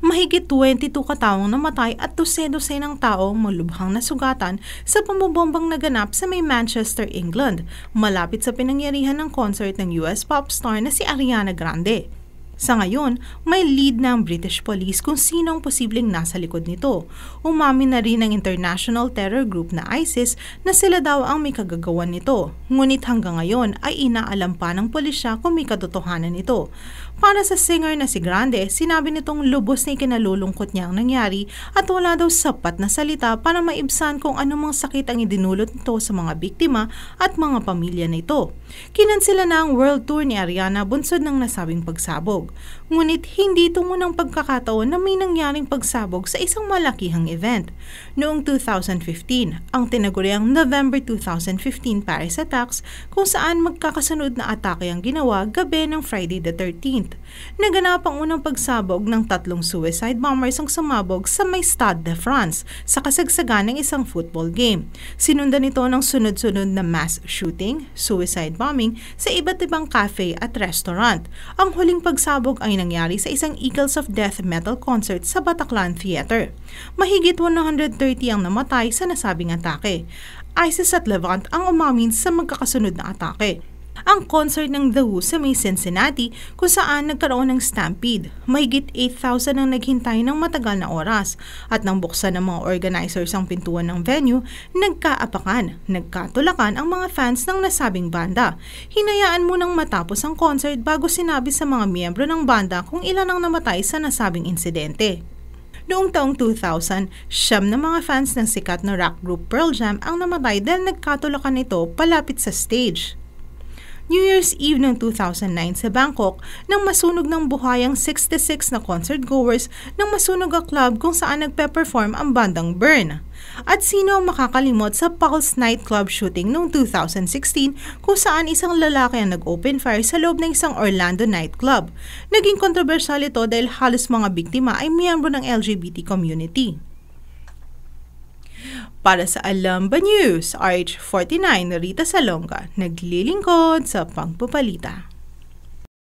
22 kataong namatay at dose-dose ng taong malubhang nasugatan sa pambobombang naganap sa may Manchester, England, malapit sa pinangyarihan ng concert ng US pop star na si Ariana Grande. Sa ngayon, may lead ng British police kung sino ang posibleng nasa likod nito. Umamin na rin ng international terror group na ISIS na sila daw ang may kagagawan nito. Ngunit hanggang ngayon ay inaalam pa ng pulisya kung may katotohanan nito. Para sa singer na si Grande, sinabi nitong lubos na ikinalulungkot niya ang nangyari at wala daw sapat na salita para maibsan kung anumang sakit ang idinulot nito sa mga biktima at mga pamilya nito. Kinansila na ang world tour ni Ariana bunsod ng nasabing pagsabog. dialogue Ngunit hindi ito munang pagkakataon na may nangyaring pagsabog sa isang malakihang event. Noong 2015, ang tinaguriang November 2015 Paris attacks kung saan magkakasunod na atake ang ginawa gabi ng Friday the 13th. 19, naganap ang unang pagsabog ng tatlong suicide bombers ang sumabog sa may Stade de France sa kasagsagan ng isang football game. Sinundan ito ng sunod-sunod na mass shooting, suicide bombing sa iba't ibang cafe at restaurant. Ang huling pagsabog ay nangyari sa isang Eagles of Death metal concert sa Bataclan Theater. Mahigit 130 ang namatay sa nasabing atake. ISIS at Levant ang umamin sa magkakasunod na atake ang concert ng The Who sa may Cincinnati kung saan nagkaroon ng stampede. Mahigit 8,000 ang naghintay ng matagal na oras at nang buksan ng mga organizers ang pintuan ng venue, nagkaapakan, nagkatulakan ang mga fans ng nasabing banda. Hinayaan munang matapos ang concert bago sinabi sa mga miyembro ng banda kung ilan ang namatay sa nasabing insidente. Noong taong 2000, siyam na mga fans ng sikat na rock group Pearl Jam ang namatay dahil nagkatulakan nito palapit sa stage. New Year's Eve ng 2009 sa Bangkok nang masunog ng buhayang 66 na concert goers nang masunog ang club kung saan nagpe-perform ang bandang Burn. At sino ang makakalimot sa Pulse nightclub shooting noong 2016 kung saan isang lalaki ang nag-open fire sa loob ng isang Orlando nightclub. Naging kontrobersyal ito dahil halos mga biktima ay miyembro ng LGBT community. Para sa Alamba News, RH49 Rita Salonga, naglilingkod sa pangpupalita.